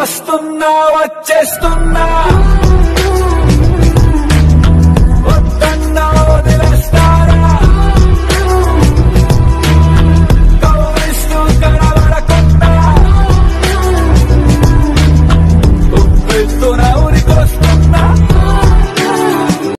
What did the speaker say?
వస్తున్నా వచ్చేస్తున్నా.